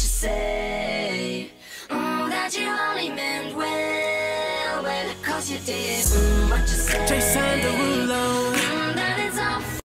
you say. Mm, that you only meant well, well, cause you did mm, what you say.